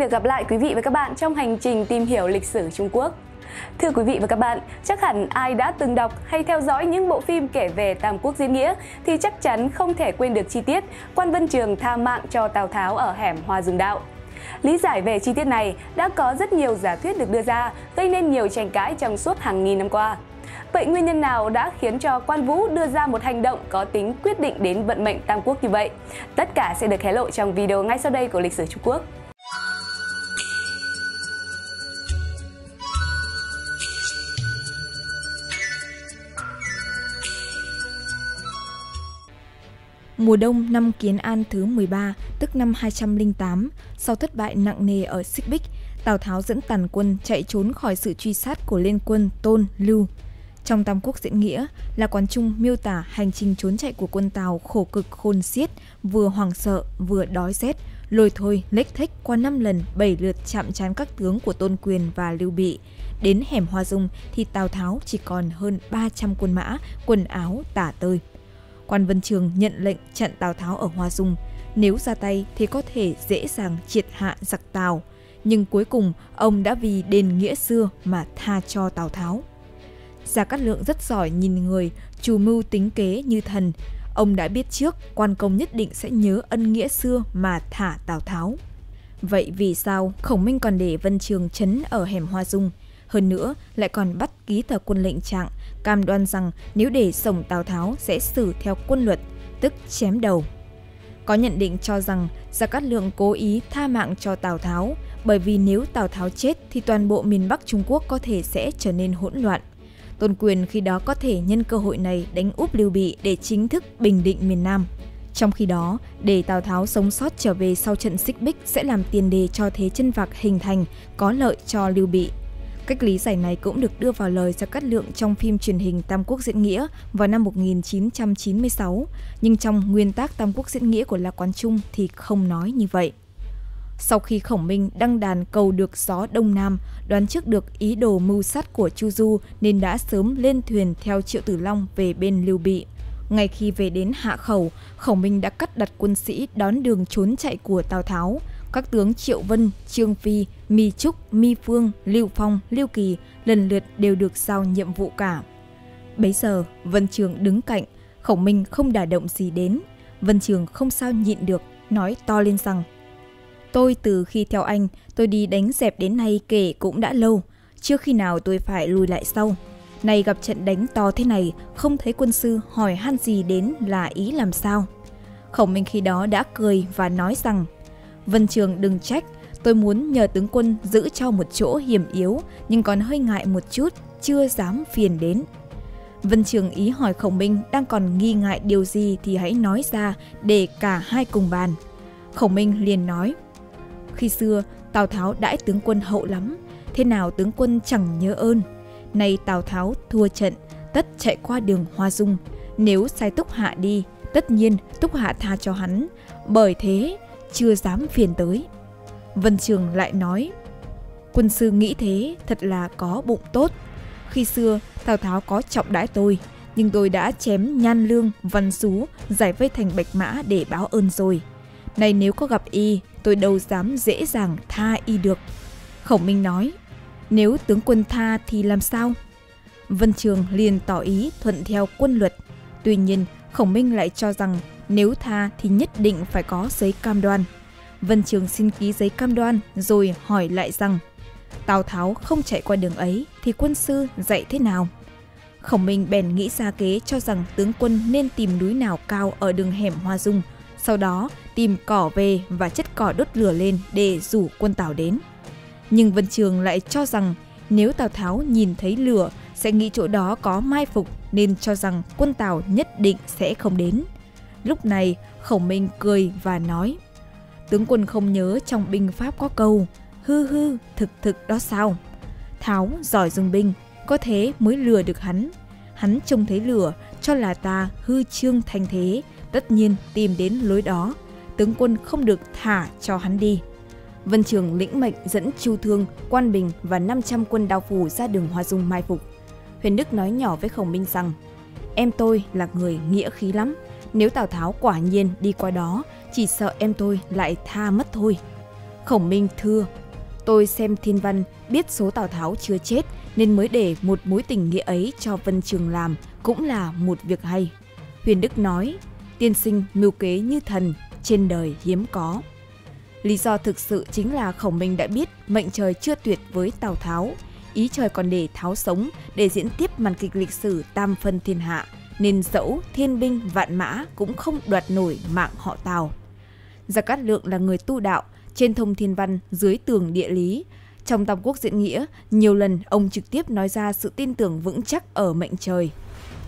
được gặp lại quý vị và các bạn trong hành trình tìm hiểu lịch sử Trung Quốc. Thưa quý vị và các bạn, chắc hẳn ai đã từng đọc hay theo dõi những bộ phim kể về Tam Quốc diễn nghĩa thì chắc chắn không thể quên được chi tiết quan Vân Trường tha mạng cho Tào Tháo ở hẻm Hoa Dương Đạo. Lý giải về chi tiết này đã có rất nhiều giả thuyết được đưa ra, gây nên nhiều tranh cãi trong suốt hàng nghìn năm qua. Vậy nguyên nhân nào đã khiến cho Quan Vũ đưa ra một hành động có tính quyết định đến vận mệnh Tam Quốc như vậy? Tất cả sẽ được hé lộ trong video ngay sau đây của lịch sử Trung Quốc. Mùa đông năm Kiến An thứ 13, tức năm 208, sau thất bại nặng nề ở Xích Bích, Tào Tháo dẫn tàn quân chạy trốn khỏi sự truy sát của liên quân Tôn, Lưu. Trong Tam Quốc diễn nghĩa là quán trung miêu tả hành trình trốn chạy của quân Tào khổ cực khôn xiết, vừa hoảng sợ vừa đói rét, lôi thôi lếch thếch qua năm lần bảy lượt chạm trán các tướng của Tôn Quyền và Lưu Bị. Đến hẻm Hoa Dung thì Tào Tháo chỉ còn hơn 300 quân mã, quần áo tả tơi. Quan Vân Trường nhận lệnh chặn Tào Tháo ở Hoa Dung. Nếu ra tay thì có thể dễ dàng triệt hạ giặc Tào. Nhưng cuối cùng ông đã vì đền nghĩa xưa mà tha cho Tào Tháo. Gia Cát Lượng rất giỏi nhìn người, chủ mưu tính kế như thần. Ông đã biết trước quan công nhất định sẽ nhớ ân nghĩa xưa mà thả Tào Tháo. Vậy vì sao Khổng Minh còn để Vân Trường chấn ở hẻm Hoa Dung? Hơn nữa, lại còn bắt ký tờ quân lệnh trạng, cam đoan rằng nếu để sổng Tào Tháo sẽ xử theo quân luật, tức chém đầu. Có nhận định cho rằng Gia Cát Lượng cố ý tha mạng cho Tào Tháo, bởi vì nếu Tào Tháo chết thì toàn bộ miền Bắc Trung Quốc có thể sẽ trở nên hỗn loạn. Tôn Quyền khi đó có thể nhân cơ hội này đánh úp Lưu Bị để chính thức bình định miền Nam. Trong khi đó, để Tào Tháo sống sót trở về sau trận xích bích sẽ làm tiền đề cho thế chân vạc hình thành, có lợi cho Lưu Bị. Cách lý giải này cũng được đưa vào lời Gia Cát Lượng trong phim truyền hình Tam Quốc Diễn Nghĩa vào năm 1996, nhưng trong nguyên tác Tam Quốc Diễn Nghĩa của La Quán Trung thì không nói như vậy. Sau khi Khổng Minh đăng đàn cầu được gió Đông Nam, đoán trước được ý đồ mưu sát của Chu Du nên đã sớm lên thuyền theo Triệu Tử Long về bên Lưu Bị. Ngay khi về đến Hạ Khẩu, Khổng Minh đã cắt đặt quân sĩ đón đường trốn chạy của Tào Tháo. Các tướng Triệu Vân, Trương Phi, Mi Trúc, Mi Phương, Lưu Phong, Lưu Kỳ lần lượt đều được giao nhiệm vụ cả. Bấy giờ, Vân Trường đứng cạnh, Khổng Minh không đả động gì đến. Vân Trường không sao nhịn được, nói to lên rằng Tôi từ khi theo anh, tôi đi đánh dẹp đến nay kể cũng đã lâu, chưa khi nào tôi phải lùi lại sau. Này gặp trận đánh to thế này, không thấy quân sư hỏi han gì đến là ý làm sao. Khổng Minh khi đó đã cười và nói rằng, Vân Trường đừng trách, tôi muốn nhờ tướng quân giữ cho một chỗ hiểm yếu, nhưng còn hơi ngại một chút, chưa dám phiền đến. Vân Trường ý hỏi Khổng Minh đang còn nghi ngại điều gì thì hãy nói ra để cả hai cùng bàn. Khổng Minh liền nói, khi xưa, Tào Tháo đãi tướng quân hậu lắm, thế nào tướng quân chẳng nhớ ơn. Nay Tào Tháo thua trận, tất chạy qua đường Hoa Dung. Nếu sai Túc Hạ đi, tất nhiên Túc Hạ tha cho hắn, bởi thế chưa dám phiền tới. Vân Trường lại nói, quân sư nghĩ thế thật là có bụng tốt. Khi xưa, Tào Tháo có trọng đãi tôi, nhưng tôi đã chém nhan lương, văn xú, giải vây thành bạch mã để báo ơn rồi. Này nếu có gặp y, tôi đâu dám dễ dàng tha y được. Khổng Minh nói, nếu tướng quân tha thì làm sao? Vân Trường liền tỏ ý thuận theo quân luật. Tuy nhiên, Khổng Minh lại cho rằng nếu tha thì nhất định phải có giấy cam đoan. Vân Trường xin ký giấy cam đoan rồi hỏi lại rằng Tào Tháo không chạy qua đường ấy thì quân sư dạy thế nào? Khổng Minh bèn nghĩ ra kế cho rằng tướng quân nên tìm núi nào cao ở đường hẻm Hoa Dung, sau đó tìm cỏ về và chất cỏ đốt lửa lên để rủ quân Tào đến. Nhưng Vân Trường lại cho rằng nếu Tào Tháo nhìn thấy lửa sẽ nghĩ chỗ đó có mai phục nên cho rằng quân Tào nhất định sẽ không đến. Lúc này khổng Minh cười và nói Tướng quân không nhớ trong binh pháp có câu Hư hư thực thực đó sao Tháo giỏi dùng binh Có thế mới lừa được hắn Hắn trông thấy lửa cho là ta hư trương thành thế tất nhiên tìm đến lối đó, tướng quân không được thả cho hắn đi. Vân Trường lĩnh mệnh dẫn Chu Thương, Quan Bình và 500 quân đao phủ ra đường Hoa Dung mai phục. Huyền Đức nói nhỏ với Khổng Minh rằng, em tôi là người nghĩa khí lắm, nếu Tào Tháo quả nhiên đi qua đó, chỉ sợ em tôi lại tha mất thôi. Khổng Minh thưa, tôi xem thiên văn biết số Tào Tháo chưa chết nên mới để một mối tình nghĩa ấy cho Vân Trường làm cũng là một việc hay. Huyền Đức nói, tiên sinh mưu kế như thần, trên đời hiếm có. Lý do thực sự chính là Khổng Minh đã biết mệnh trời chưa tuyệt với Tào Tháo, ý trời còn để Tháo sống để diễn tiếp màn kịch lịch sử tam phân thiên hạ, nên dẫu thiên binh vạn mã cũng không đoạt nổi mạng họ Tào. Gia Cát Lượng là người tu đạo, trên thông thiên văn, dưới tường địa lý. Trong Tam Quốc diễn nghĩa, nhiều lần ông trực tiếp nói ra sự tin tưởng vững chắc ở mệnh trời.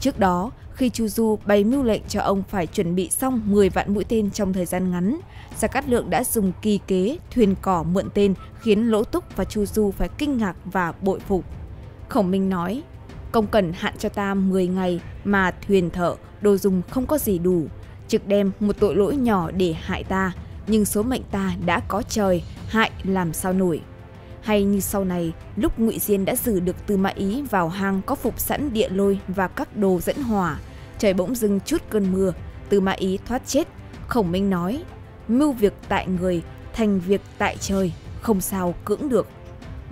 Trước đó, khi Chu Du bày mưu lệnh cho ông phải chuẩn bị xong 10 vạn mũi tên trong thời gian ngắn, Gia Cát Lượng đã dùng kỳ kế thuyền cỏ mượn tên khiến Lỗ Túc và Chu Du phải kinh ngạc và bội phục. Khổng Minh nói, công cần hạn cho ta 10 ngày mà thuyền thợ, đồ dùng không có gì đủ, trực đem một tội lỗi nhỏ để hại ta, nhưng số mệnh ta đã có trời, hại làm sao nổi. Hay như sau này, lúc Ngụy Diên đã giữ được Tư Mã Ý vào hang có phục sẵn địa lôi và các đồ dẫn hỏa, trời bỗng dưng chút cơn mưa, Tư Mã Ý thoát chết. Khổng Minh nói, mưu việc tại người, thành việc tại trời, không sao cưỡng được.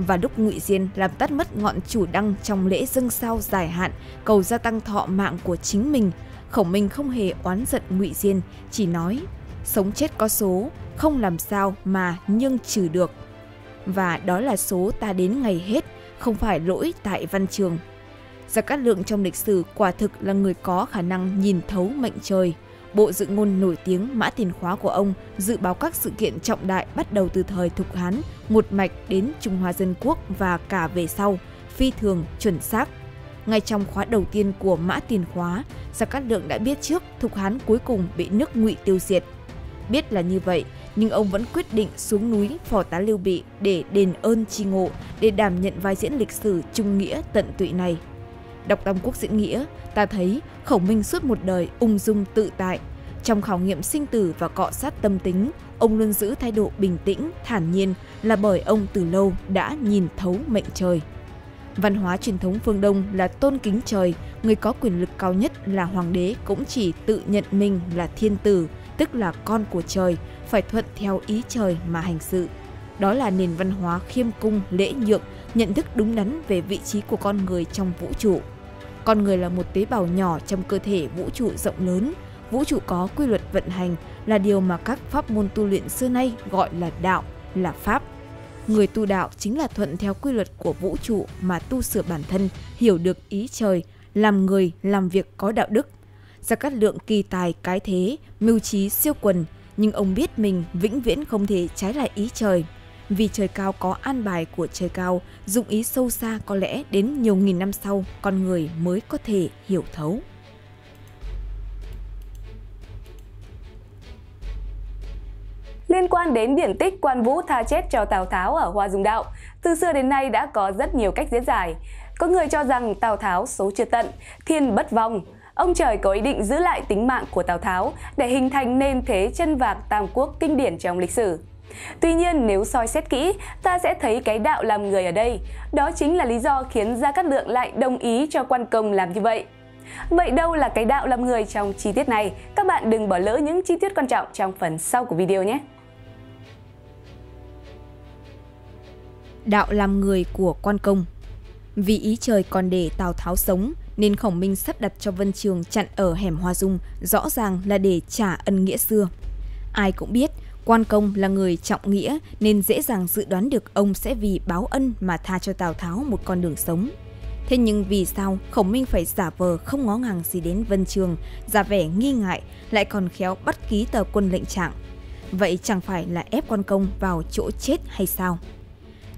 Và lúc Ngụy Diên làm tắt mất ngọn chủ đăng trong lễ dâng sao dài hạn, cầu gia tăng thọ mạng của chính mình, Khổng Minh không hề oán giận Ngụy Diên, chỉ nói sống chết có số, không làm sao mà nhưng trừ được. Và đó là số ta đến ngày hết, không phải lỗi tại văn trường. Gia Cát Lượng trong lịch sử quả thực là người có khả năng nhìn thấu mệnh trời. Bộ dự ngôn nổi tiếng Mã Tiền Khóa của ông dự báo các sự kiện trọng đại bắt đầu từ thời Thục Hán, một mạch đến Trung Hoa Dân Quốc và cả về sau, phi thường, chuẩn xác. Ngay trong khóa đầu tiên của Mã Tiền Khóa, Gia Cát Lượng đã biết trước Thục Hán cuối cùng bị nước ngụy tiêu diệt. Biết là như vậy, nhưng ông vẫn quyết định xuống núi phò tá Lưu Bị để đền ơn tri ngộ, để đảm nhận vai diễn lịch sử trung nghĩa tận tụy này. Đọc Tam Quốc diễn nghĩa, ta thấy khổng Minh suốt một đời ung dung tự tại. Trong khảo nghiệm sinh tử và cọ sát tâm tính, ông luôn giữ thái độ bình tĩnh, thản nhiên là bởi ông từ lâu đã nhìn thấu mệnh trời. Văn hóa truyền thống phương Đông là tôn kính trời, người có quyền lực cao nhất là hoàng đế cũng chỉ tự nhận mình là thiên tử, tức là con của trời, phải thuận theo ý trời mà hành sự. Đó là nền văn hóa khiêm cung, lễ nhượng, nhận thức đúng đắn về vị trí của con người trong vũ trụ. Con người là một tế bào nhỏ trong cơ thể vũ trụ rộng lớn. Vũ trụ có quy luật vận hành là điều mà các pháp môn tu luyện xưa nay gọi là đạo, là pháp. Người tu đạo chính là thuận theo quy luật của vũ trụ mà tu sửa bản thân, hiểu được ý trời, làm người, làm việc có đạo đức. Gia Cát Lượng kỳ tài cái thế, mưu trí siêu quần, nhưng ông biết mình vĩnh viễn không thể trái lại ý trời. Vì trời cao có an bài của trời cao, dụng ý sâu xa có lẽ đến nhiều nghìn năm sau con người mới có thể hiểu thấu. Liên quan đến điển tích quan vũ tha chết cho Tào Tháo ở Hoa Dung Đạo, từ xưa đến nay đã có rất nhiều cách diễn giải. Có người cho rằng Tào Tháo số chưa tận, thiên bất vong. Ông trời có ý định giữ lại tính mạng của Tào Tháo để hình thành nên thế chân vạc tam quốc kinh điển trong lịch sử. Tuy nhiên nếu soi xét kỹ, ta sẽ thấy cái đạo làm người ở đây. Đó chính là lý do khiến Gia Cát Lượng lại đồng ý cho quan công làm như vậy. Vậy đâu là cái đạo làm người trong chi tiết này? Các bạn đừng bỏ lỡ những chi tiết quan trọng trong phần sau của video nhé! đạo làm người của quan công. Vì ý trời còn để Tào Tháo sống, nên Khổng Minh sắp đặt cho Vân Trường chặn ở hẻm Hoa Dung, rõ ràng là để trả ân nghĩa xưa. Ai cũng biết, quan công là người trọng nghĩa nên dễ dàng dự đoán được ông sẽ vì báo ân mà tha cho Tào Tháo một con đường sống. Thế nhưng vì sao Khổng Minh phải giả vờ không ngó ngàng gì đến Vân Trường, giả vẻ nghi ngại, lại còn khéo bắt ký tờ quân lệnh trạng? Vậy chẳng phải là ép quan công vào chỗ chết hay sao?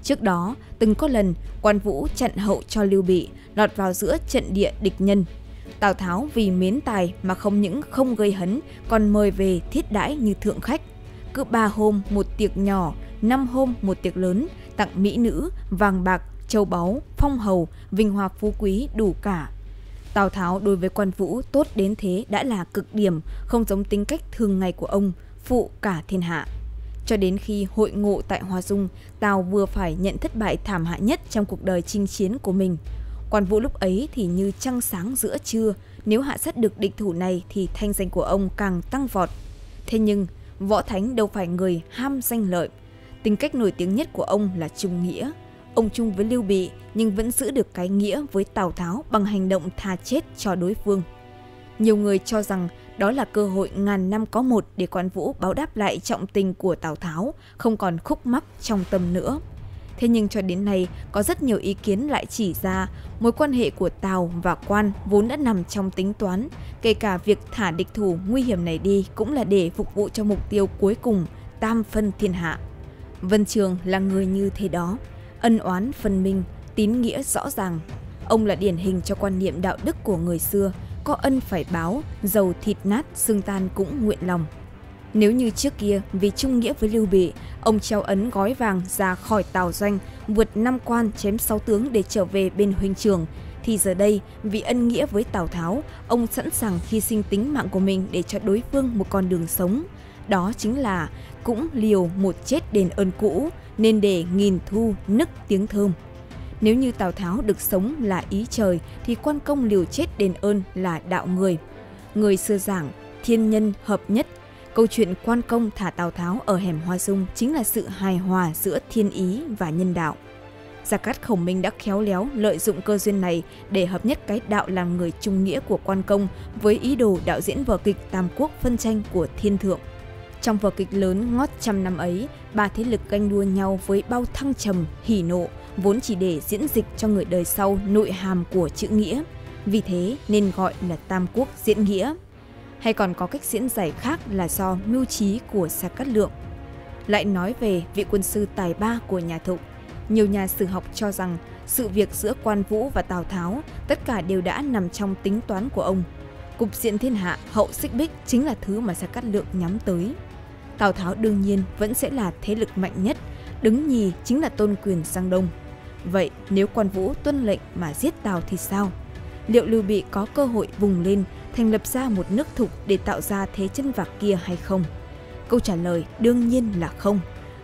Trước đó, từng có lần quan vũ chặn hậu cho Lưu Bị, lọt vào giữa trận địa địch nhân. Tào Tháo vì mến tài mà không những không gây hấn, còn mời về thiết đãi như thượng khách. Cứ ba hôm một tiệc nhỏ, năm hôm một tiệc lớn, tặng mỹ nữ, vàng bạc, châu báu, phong hầu, vinh hoa phú quý đủ cả. Tào Tháo đối với quan vũ tốt đến thế đã là cực điểm, không giống tính cách thường ngày của ông, phụ cả thiên hạ. Cho đến khi hội ngộ tại Hoa Dung, Tào vừa phải nhận thất bại thảm hại nhất trong cuộc đời chinh chiến của mình. Quan vũ lúc ấy thì như trăng sáng giữa trưa, nếu hạ sát được địch thủ này thì thanh danh của ông càng tăng vọt. Thế nhưng, võ thánh đâu phải người ham danh lợi. Tính cách nổi tiếng nhất của ông là trung nghĩa. Ông chung với Lưu Bị nhưng vẫn giữ được cái nghĩa với Tào Tháo bằng hành động tha chết cho đối phương. Nhiều người cho rằng đó là cơ hội ngàn năm có một để quan vũ báo đáp lại trọng tình của Tào Tháo, không còn khúc mắc trong tâm nữa. Thế nhưng cho đến nay, có rất nhiều ý kiến lại chỉ ra mối quan hệ của Tào và quan vốn đã nằm trong tính toán, kể cả việc thả địch thủ nguy hiểm này đi cũng là để phục vụ cho mục tiêu cuối cùng, tam phân thiên hạ. Vân Trường là người như thế đó, ân oán phân minh, tín nghĩa rõ ràng. Ông là điển hình cho quan niệm đạo đức của người xưa, có ân phải báo, dầu thịt nát xương tan cũng nguyện lòng. Nếu như trước kia vì trung nghĩa với Lưu Bị, ông treo ấn gói vàng ra khỏi tàu doanh, vượt năm quan chém sáu tướng để trở về bên huynh trường, thì giờ đây vì ân nghĩa với Tào Tháo, ông sẵn sàng hy sinh tính mạng của mình để cho đối phương một con đường sống. Đó chính là cũng liều một chết đền ơn cũ, nên để nghìn thu nức tiếng thơm. Nếu như Tào Tháo được sống là ý trời thì quan công liều chết đền ơn là đạo người. Người xưa giảng thiên nhân hợp nhất Câu chuyện quan công thả Tào Tháo ở hẻm Hoa Dung chính là sự hài hòa giữa thiên ý và nhân đạo. Gia Cát Khổng Minh đã khéo léo lợi dụng cơ duyên này để hợp nhất cái đạo làm người trung nghĩa của quan công với ý đồ đạo diễn vở kịch Tam Quốc phân tranh của thiên thượng. Trong vở kịch lớn ngót trăm năm ấy, ba thế lực ganh đua nhau với bao thăng trầm, hỉ nộ, vốn chỉ để diễn dịch cho người đời sau nội hàm của chữ nghĩa. Vì thế nên gọi là Tam Quốc diễn nghĩa hay còn có cách diễn giải khác là do mưu trí của Sa Cát Lượng. Lại nói về vị quân sư tài ba của nhà Thục, nhiều nhà sử học cho rằng sự việc giữa Quan Vũ và Tào Tháo tất cả đều đã nằm trong tính toán của ông. Cục diện thiên hạ hậu xích bích chính là thứ mà Sa Cát Lượng nhắm tới. Tào Tháo đương nhiên vẫn sẽ là thế lực mạnh nhất, đứng nhì chính là tôn quyền sang đông. Vậy nếu Quan Vũ tuân lệnh mà giết Tào thì sao? Liệu Lưu Bị có cơ hội vùng lên thành lập ra một nước thục để tạo ra thế chân vạc kia hay không? Câu trả lời đương nhiên là không.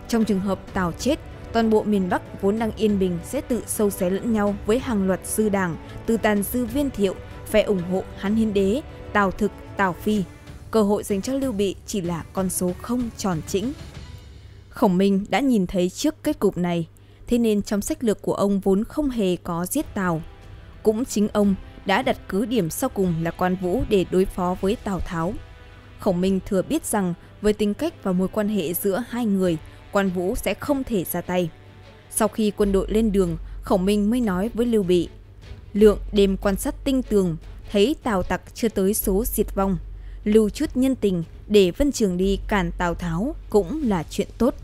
Trong trường hợp Tào chết, toàn bộ miền Bắc vốn đang yên bình sẽ tự sâu xé lẫn nhau với hàng loạt sư đảng từ tàn dư viên thiệu, phe ủng hộ Hán Hiến Đế, Tào Thực, Tào Phi. Cơ hội dành cho Lưu Bị chỉ là con số không tròn chỉnh. Khổng Minh đã nhìn thấy trước kết cục này, thế nên trong sách lược của ông vốn không hề có giết Tào. Cũng chính ông đã đặt cứ điểm sau cùng là quan vũ để đối phó với Tào Tháo. Khổng Minh thừa biết rằng với tính cách và mối quan hệ giữa hai người, quan vũ sẽ không thể ra tay. Sau khi quân đội lên đường, Khổng Minh mới nói với Lưu Bị. Lượng đêm quan sát tinh tường, thấy Tào Tặc chưa tới số diệt vong. Lưu chút nhân tình để Vân Trường đi cản Tào Tháo cũng là chuyện tốt.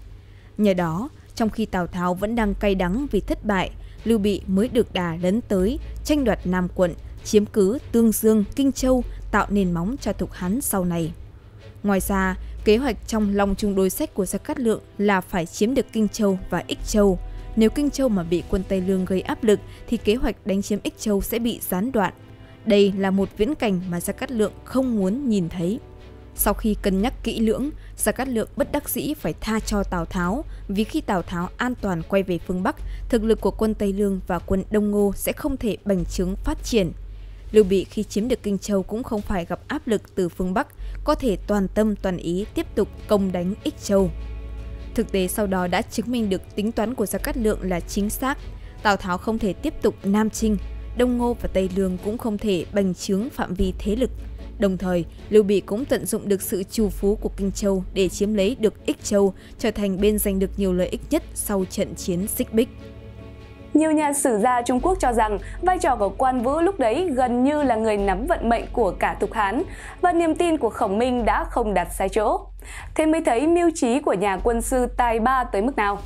Nhờ đó, trong khi Tào Tháo vẫn đang cay đắng vì thất bại, Lưu Bị mới được đà lấn tới, tranh đoạt Nam quận, chiếm cứ Tương Dương, Kinh Châu, tạo nền móng cho Thục Hán sau này. Ngoài ra, kế hoạch trong lòng chung đối sách của Gia Cát Lượng là phải chiếm được Kinh Châu và Ích Châu. Nếu Kinh Châu mà bị quân Tây Lương gây áp lực thì kế hoạch đánh chiếm Ích Châu sẽ bị gián đoạn. Đây là một viễn cảnh mà Gia Cát Lượng không muốn nhìn thấy. Sau khi cân nhắc kỹ lưỡng, Gia Cát Lượng bất đắc dĩ phải tha cho Tào Tháo vì khi Tào Tháo an toàn quay về phương Bắc, thực lực của quân Tây Lương và quân Đông Ngô sẽ không thể bành trướng phát triển. Lưu Bị khi chiếm được Kinh Châu cũng không phải gặp áp lực từ phương Bắc, có thể toàn tâm toàn ý tiếp tục công đánh Ích Châu. Thực tế sau đó đã chứng minh được tính toán của Gia Cát Lượng là chính xác. Tào Tháo không thể tiếp tục Nam Trinh, Đông Ngô và Tây Lương cũng không thể bành trướng phạm vi thế lực. Đồng thời, Lưu Bị cũng tận dụng được sự trù phú của Kinh Châu để chiếm lấy được Ích Châu, trở thành bên giành được nhiều lợi ích nhất sau trận chiến Xích Bích. Nhiều nhà sử gia Trung Quốc cho rằng vai trò của quan vũ lúc đấy gần như là người nắm vận mệnh của cả Thục Hán và niềm tin của Khổng Minh đã không đặt sai chỗ. Thế mới thấy mưu trí của nhà quân sư tài ba tới mức nào.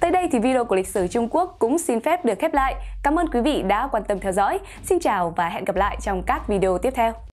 Tới đây thì video của lịch sử Trung Quốc cũng xin phép được khép lại. Cảm ơn quý vị đã quan tâm theo dõi. Xin chào và hẹn gặp lại trong các video tiếp theo.